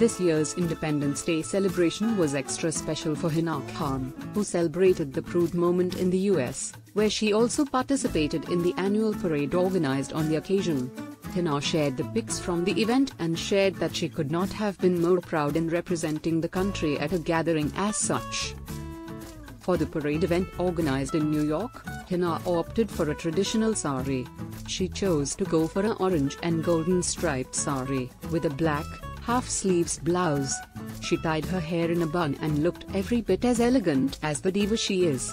This year's Independence Day celebration was extra special for Hina Khan, who celebrated the proud moment in the US, where she also participated in the annual parade organized on the occasion. Hina shared the pics from the event and shared that she could not have been more proud in representing the country at a gathering as such. For the parade event organized in New York, Hina opted for a traditional sari. She chose to go for an orange and golden striped sari, with a black, half-sleeves blouse. She tied her hair in a bun and looked every bit as elegant as the diva she is.